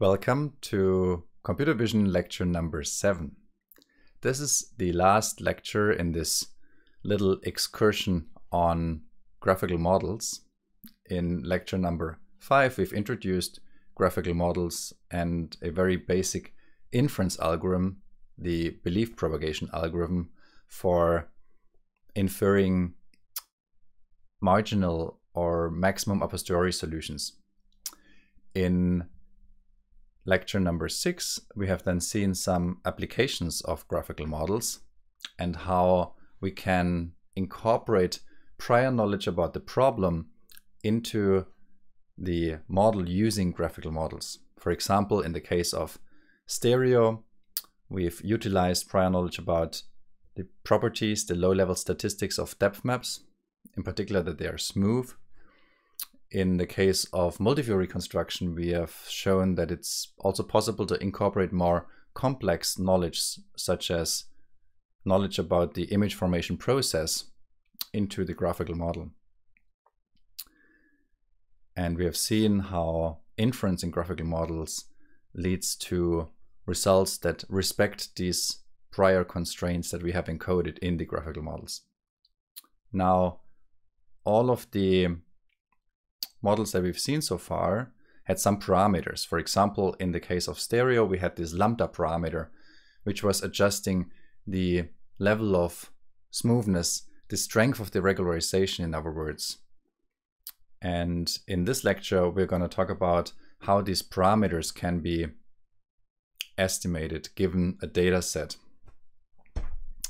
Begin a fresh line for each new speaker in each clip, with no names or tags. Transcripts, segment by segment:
Welcome to Computer Vision lecture number seven. This is the last lecture in this little excursion on graphical models. In lecture number five, we've introduced graphical models and a very basic inference algorithm, the belief propagation algorithm for inferring marginal or maximum a posteriori solutions. In lecture number six, we have then seen some applications of graphical models and how we can incorporate prior knowledge about the problem into the model using graphical models. For example, in the case of stereo, we've utilized prior knowledge about the properties, the low-level statistics of depth maps, in particular that they are smooth. In the case of multiview reconstruction, we have shown that it's also possible to incorporate more complex knowledge, such as knowledge about the image formation process into the graphical model. And we have seen how inference in graphical models leads to results that respect these prior constraints that we have encoded in the graphical models. Now, all of the models that we've seen so far had some parameters. For example, in the case of stereo, we had this lambda parameter, which was adjusting the level of smoothness, the strength of the regularization, in other words. And in this lecture, we're going to talk about how these parameters can be estimated given a data set.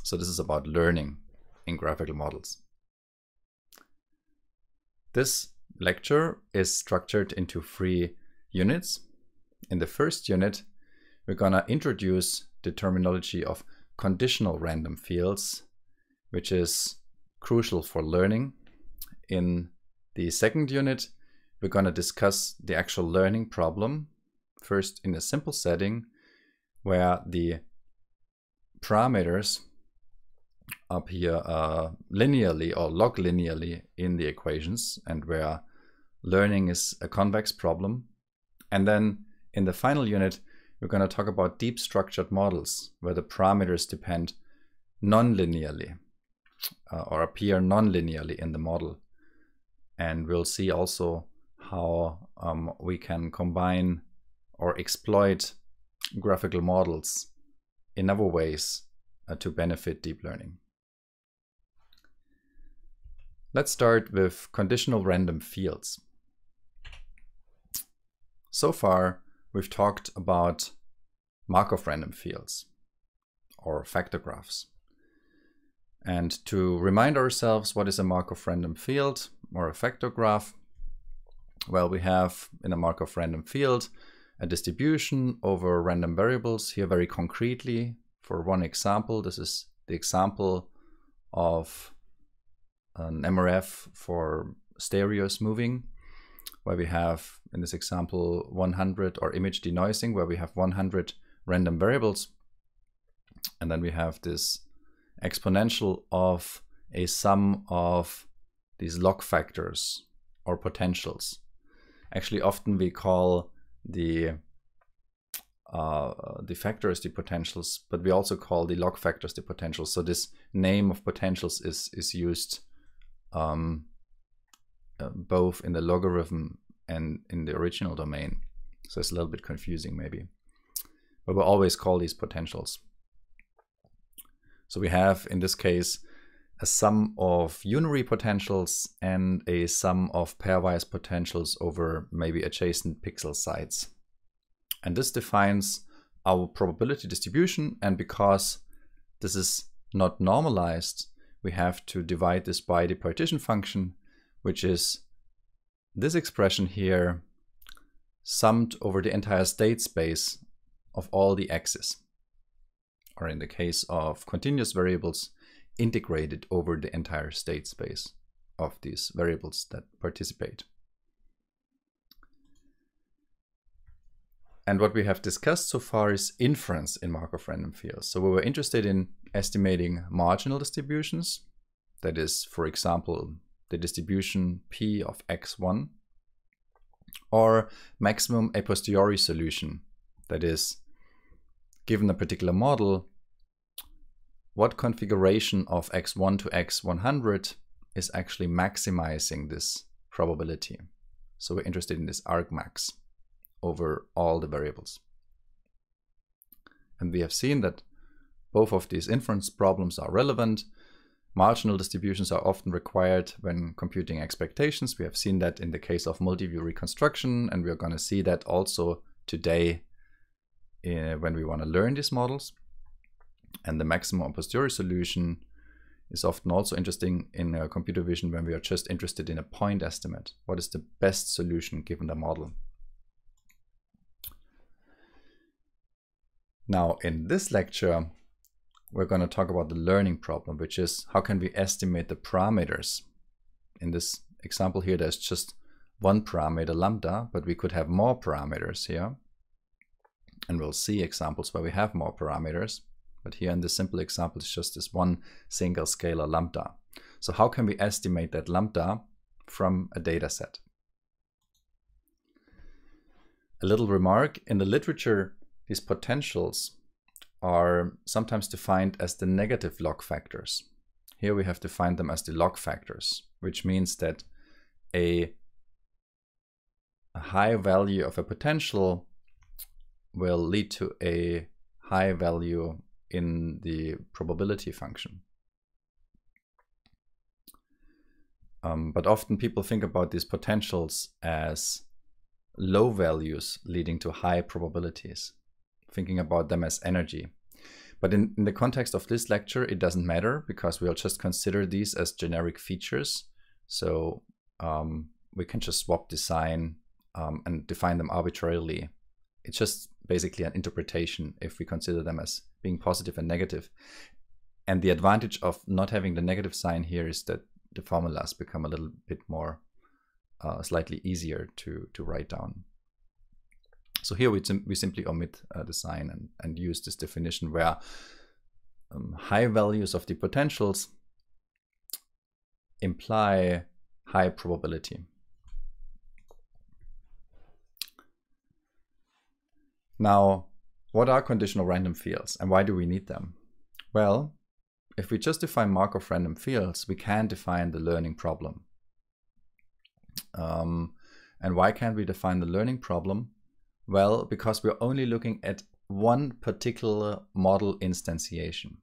So this is about learning in graphical models. This lecture is structured into three units. In the first unit, we're going to introduce the terminology of conditional random fields, which is crucial for learning. In the second unit, we're going to discuss the actual learning problem, first in a simple setting where the parameters up here uh, linearly or log linearly in the equations and where learning is a convex problem. And then in the final unit, we're going to talk about deep structured models where the parameters depend non-linearly uh, or appear non-linearly in the model. And we'll see also how um, we can combine or exploit graphical models in other ways uh, to benefit deep learning. Let's start with conditional random fields. So far, we've talked about Markov random fields or factor graphs. And to remind ourselves what is a Markov random field or a factor graph, well, we have in a Markov random field a distribution over random variables here very concretely. For one example, this is the example of an MRF for stereos smoothing where we have, in this example, 100 or image denoising, where we have 100 random variables. And then we have this exponential of a sum of these log factors or potentials. Actually, often we call the uh, the factors the potentials, but we also call the log factors the potentials. So this name of potentials is is used um, both in the logarithm and in the original domain. So it's a little bit confusing maybe. But we'll always call these potentials. So we have, in this case, a sum of unary potentials and a sum of pairwise potentials over maybe adjacent pixel sites. And this defines our probability distribution. And because this is not normalized, we have to divide this by the partition function which is this expression here summed over the entire state space of all the x's. Or in the case of continuous variables, integrated over the entire state space of these variables that participate. And what we have discussed so far is inference in Markov random fields. So we were interested in estimating marginal distributions. That is, for example, the distribution p of x1. or maximum a posteriori solution. That is, given a particular model, what configuration of x1 to x100 is actually maximizing this probability. So we're interested in this argmax over all the variables. And we have seen that both of these inference problems are relevant. Marginal distributions are often required when computing expectations. We have seen that in the case of multi-view reconstruction, and we're going to see that also today uh, when we want to learn these models. And the maximum posteriori solution is often also interesting in uh, computer vision when we are just interested in a point estimate. What is the best solution given the model? Now, in this lecture, we're going to talk about the learning problem, which is how can we estimate the parameters? In this example here, there's just one parameter lambda, but we could have more parameters here. And we'll see examples where we have more parameters. But here in this simple example, it's just this one single scalar lambda. So how can we estimate that lambda from a data set? A little remark, in the literature, these potentials are sometimes defined as the negative log factors. Here we have defined them as the log factors, which means that a, a high value of a potential will lead to a high value in the probability function. Um, but often people think about these potentials as low values leading to high probabilities thinking about them as energy. But in, in the context of this lecture, it doesn't matter because we'll just consider these as generic features. So um, we can just swap design um, and define them arbitrarily. It's just basically an interpretation if we consider them as being positive and negative. And the advantage of not having the negative sign here is that the formulas become a little bit more uh, slightly easier to, to write down. So here we, we simply omit uh, the sign and, and use this definition where um, high values of the potentials imply high probability. Now, what are conditional random fields and why do we need them? Well, if we just define Markov random fields, we can define the learning problem. Um, and why can't we define the learning problem? Well, because we're only looking at one particular model instantiation.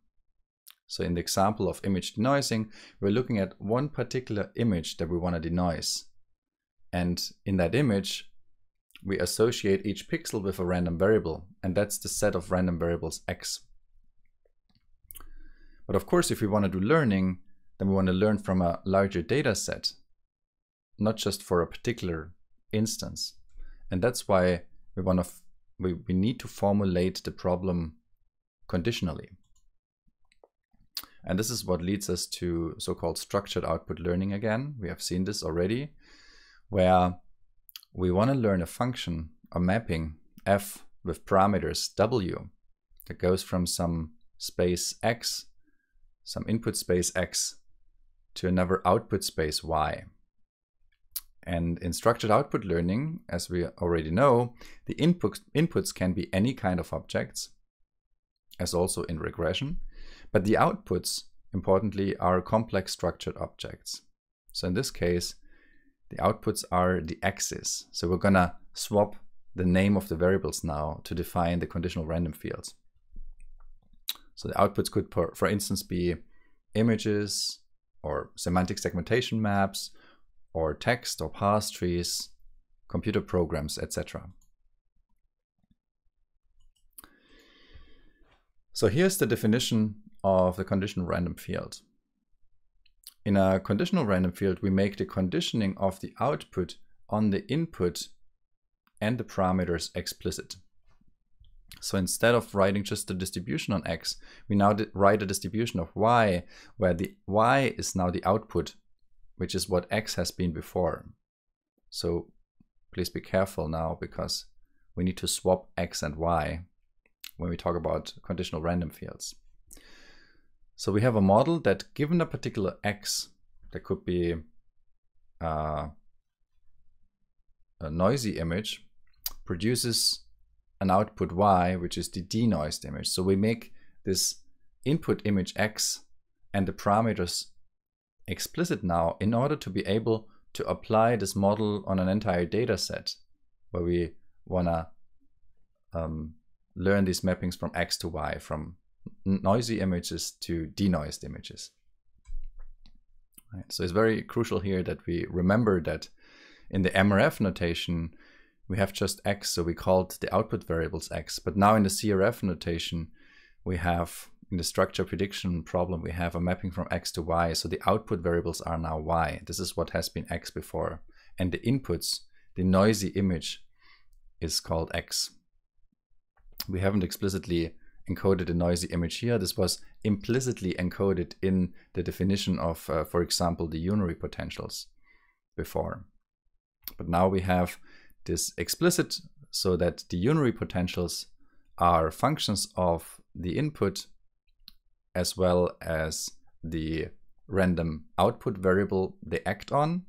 So in the example of image denoising, we're looking at one particular image that we want to denoise. And in that image, we associate each pixel with a random variable, and that's the set of random variables x. But of course, if we want to do learning, then we want to learn from a larger data set, not just for a particular instance. And that's why we want to we, we need to formulate the problem conditionally. And this is what leads us to so-called structured output learning again. We have seen this already, where we want to learn a function, a mapping f with parameters w that goes from some space x, some input space x, to another output space y. And in structured output learning, as we already know, the input, inputs can be any kind of objects, as also in regression, but the outputs, importantly, are complex structured objects. So in this case, the outputs are the x's. So we're gonna swap the name of the variables now to define the conditional random fields. So the outputs could, for instance, be images or semantic segmentation maps or text or parse trees, computer programs, etc. So here's the definition of the conditional random field. In a conditional random field, we make the conditioning of the output on the input and the parameters explicit. So instead of writing just the distribution on x, we now write a distribution of y, where the y is now the output which is what x has been before. So please be careful now because we need to swap x and y when we talk about conditional random fields. So we have a model that given a particular x, that could be uh, a noisy image produces an output y, which is the denoised image. So we make this input image x and the parameters explicit now in order to be able to apply this model on an entire data set where we want to um, learn these mappings from x to y, from noisy images to denoised images. Right. So it's very crucial here that we remember that in the MRF notation, we have just x, so we called the output variables x. But now in the CRF notation, we have, in the structure prediction problem, we have a mapping from x to y. So the output variables are now y. This is what has been x before. And the inputs, the noisy image, is called x. We haven't explicitly encoded a noisy image here. This was implicitly encoded in the definition of, uh, for example, the unary potentials before. But now we have this explicit so that the unary potentials are functions of the input as well as the random output variable they act on.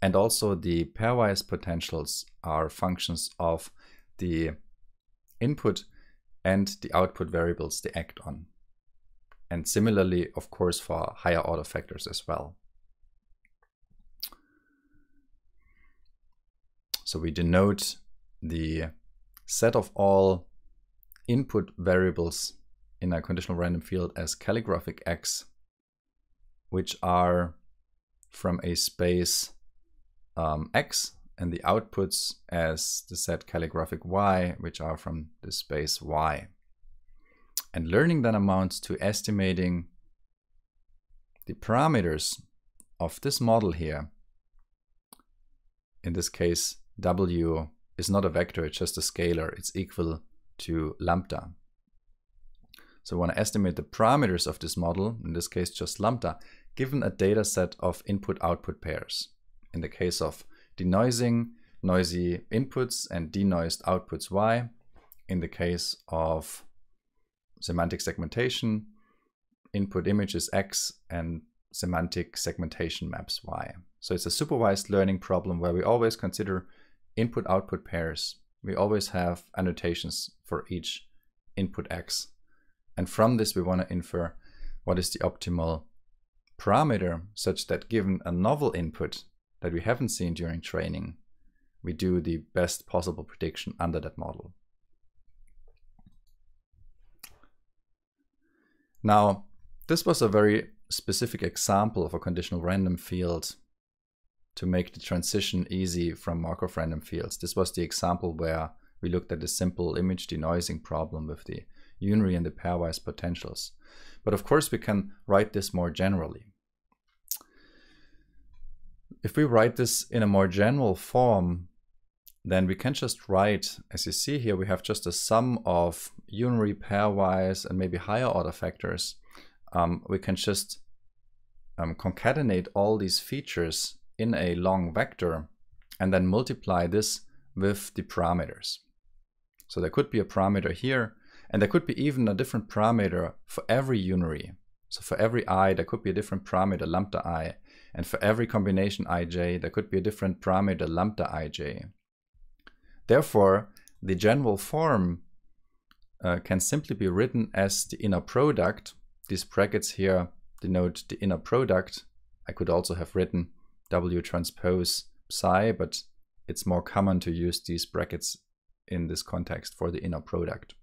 And also the pairwise potentials are functions of the input and the output variables they act on. And similarly, of course, for higher order factors as well. So we denote the set of all input variables in a conditional random field as calligraphic X, which are from a space um, X, and the outputs as the set calligraphic Y, which are from the space Y. And learning then amounts to estimating the parameters of this model here. In this case, w is not a vector, it's just a scalar. It's equal to lambda. So we want to estimate the parameters of this model, in this case just lambda, given a data set of input-output pairs. In the case of denoising, noisy inputs and denoised outputs y. In the case of semantic segmentation, input images x and semantic segmentation maps y. So it's a supervised learning problem where we always consider input output pairs. We always have annotations for each input x. And from this, we want to infer what is the optimal parameter such that given a novel input that we haven't seen during training, we do the best possible prediction under that model. Now, this was a very specific example of a conditional random field to make the transition easy from Markov random fields. This was the example where we looked at the simple image denoising problem with the unary and the pairwise potentials. But of course, we can write this more generally. If we write this in a more general form, then we can just write, as you see here, we have just a sum of unary, pairwise, and maybe higher order factors. Um, we can just um, concatenate all these features in a long vector and then multiply this with the parameters. So there could be a parameter here, and there could be even a different parameter for every unary. So for every i, there could be a different parameter, lambda i. And for every combination ij, there could be a different parameter, lambda ij. Therefore, the general form uh, can simply be written as the inner product. These brackets here denote the inner product. I could also have written W transpose psi, but it's more common to use these brackets in this context for the inner product.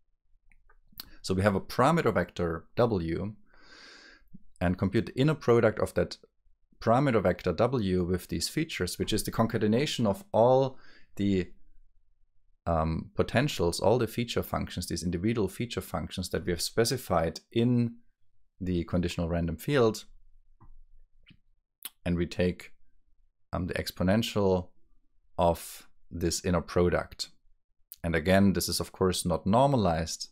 So we have a parameter vector W and compute the inner product of that parameter vector W with these features, which is the concatenation of all the um, potentials, all the feature functions, these individual feature functions that we have specified in the conditional random field. And we take um, the exponential of this inner product. And again, this is of course not normalized.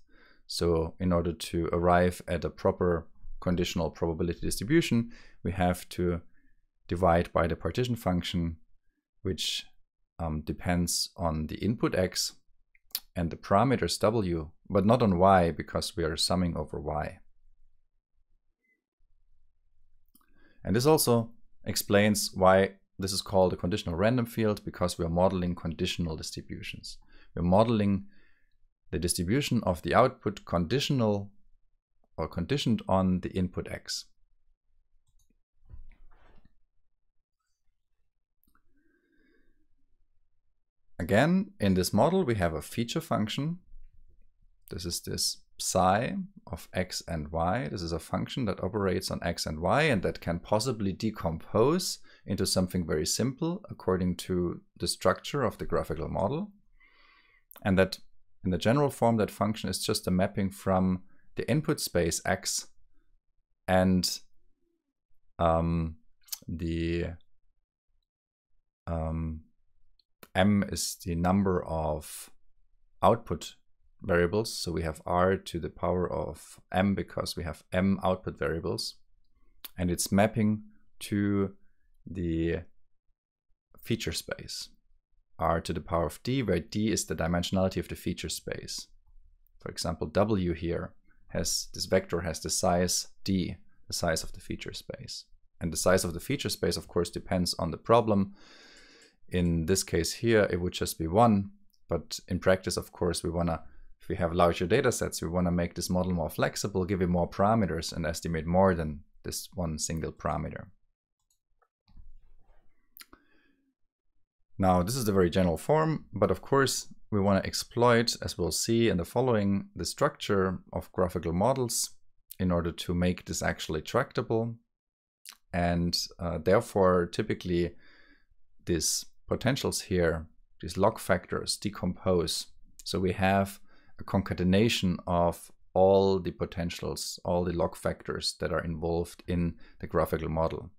So in order to arrive at a proper conditional probability distribution, we have to divide by the partition function, which um, depends on the input x and the parameters w, but not on y because we are summing over y. And this also explains why this is called a conditional random field because we are modeling conditional distributions. We're modeling the distribution of the output conditional or conditioned on the input x. Again, in this model, we have a feature function. This is this psi of x and y. This is a function that operates on x and y and that can possibly decompose into something very simple according to the structure of the graphical model. And that in the general form, that function is just a mapping from the input space x and um, the um, m is the number of output variables. So we have r to the power of m because we have m output variables. And it's mapping to the feature space r to the power of d, where d is the dimensionality of the feature space. For example, w here has this vector has the size d, the size of the feature space. And the size of the feature space, of course, depends on the problem. In this case here, it would just be one. But in practice, of course, we want to, if we have larger data sets, we want to make this model more flexible, give it more parameters and estimate more than this one single parameter. Now, this is the very general form, but of course, we want to exploit, as we'll see in the following, the structure of graphical models in order to make this actually tractable. And uh, therefore, typically, these potentials here, these log factors, decompose. So we have a concatenation of all the potentials, all the log factors that are involved in the graphical model.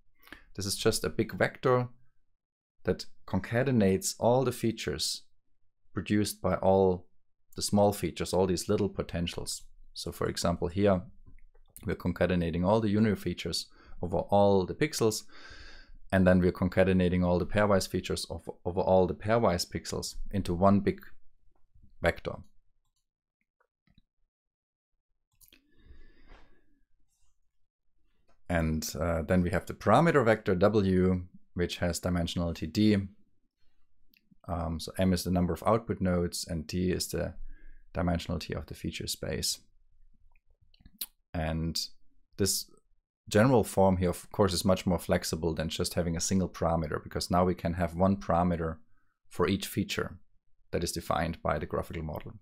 This is just a big vector that concatenates all the features produced by all the small features, all these little potentials. So for example, here we're concatenating all the unary features over all the pixels, and then we're concatenating all the pairwise features over, over all the pairwise pixels into one big vector. And uh, then we have the parameter vector w, which has dimensionality d. Um, so m is the number of output nodes and d is the dimensionality of the feature space. And this general form here, of course, is much more flexible than just having a single parameter because now we can have one parameter for each feature that is defined by the graphical model.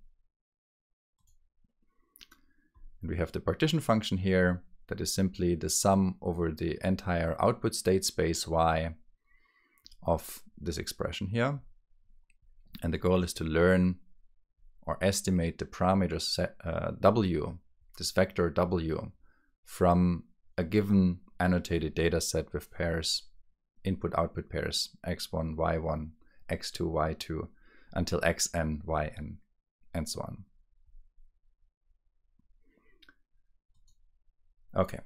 And we have the partition function here that is simply the sum over the entire output state space y of this expression here. And the goal is to learn or estimate the parameter set, uh, w, this vector w, from a given annotated data set with pairs, input-output pairs, x1, y1, x2, y2, until xn, yn, and so on. Okay,